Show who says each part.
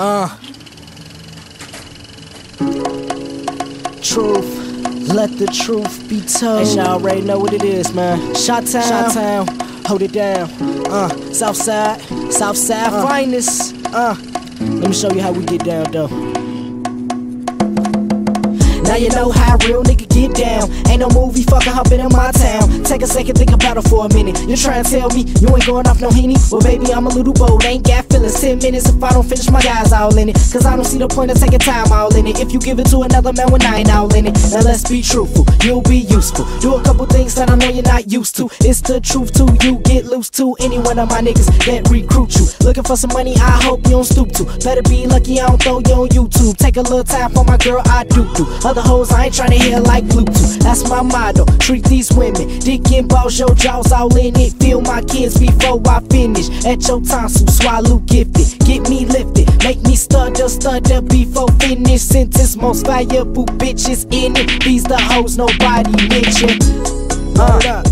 Speaker 1: Uh. Truth. Let the truth be told. And y'all already know what it is, man. Shot town. Shot town. Hold it down. Uh. Southside. Southside uh. finest. Uh. Let me show you how we get down, though. You know how real nigga get down. Ain't no movie fucking hopping in my town. Take a second, think about it for a minute. You trying to tell me you ain't going off no henny? Well, baby, I'm a little bold. Ain't got feelings. Ten minutes if I don't finish my guys all in it. Cause I don't see the point of taking time all in it. If you give it to another man when I ain't all in it. Now let's be truthful, you'll be useful. Do a couple things that I know you're not used to. It's the truth too. You get loose to any one of my niggas that recruit you. Looking for some money, I hope you don't stoop to. Better be lucky I don't throw you on YouTube. Take a little time for my girl, I do do. Other hoes I ain't trying to hear like Bluetooth. That's my motto. Treat these women, dick and balls, your jaws all in it. Feel my kids before I finish. At your tonsil, swallow gifted. Get me lifted, make me stutter, stutter before finish sentence. Most valuable bitches in it. These the hoes nobody mention. Uh,